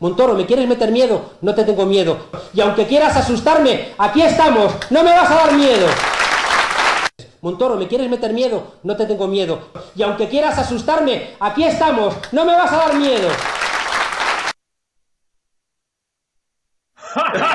Montoro, ¿me quieres meter miedo? No te tengo miedo. Y aunque quieras asustarme, aquí estamos. No me vas a dar miedo. Montoro, ¿me quieres meter miedo? No te tengo miedo. Y aunque quieras asustarme, aquí estamos. No me vas a dar miedo.